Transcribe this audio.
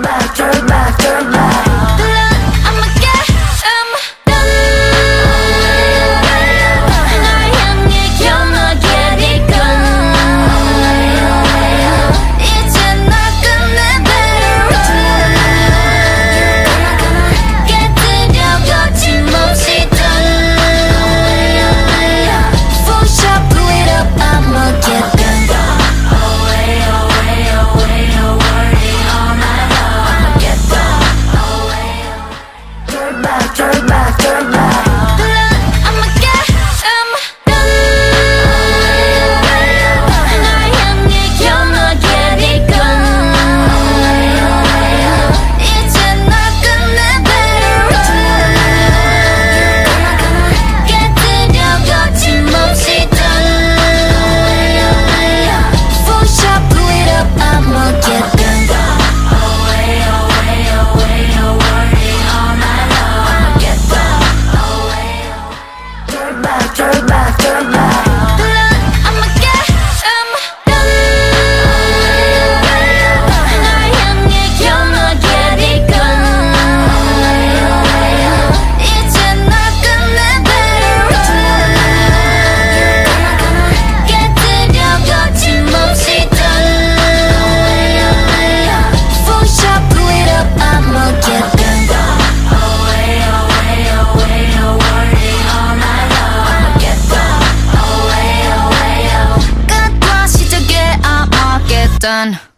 back, turn back, turn back. Done.